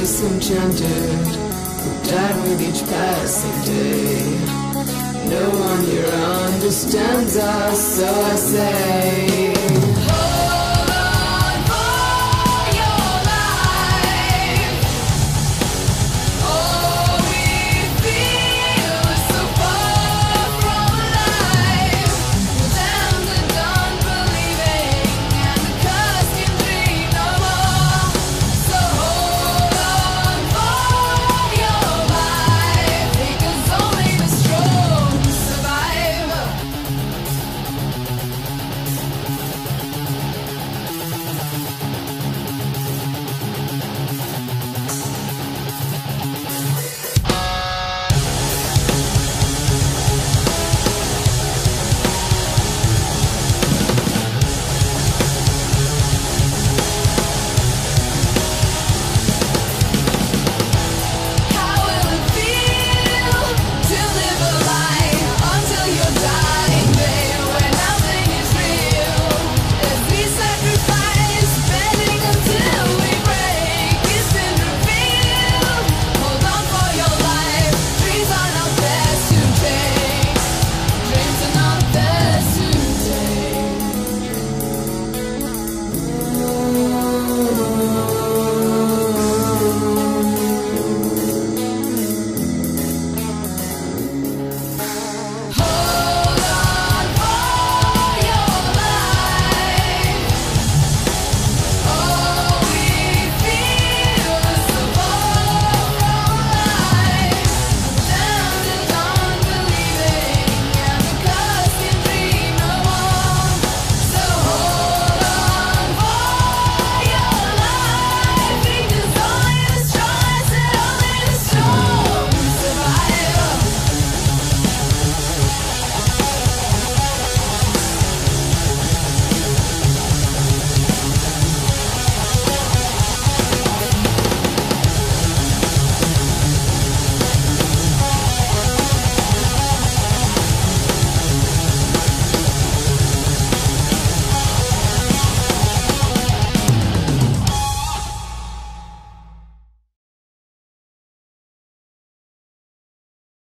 disenchanted Who died with each passing day. No one here understands us, so I say.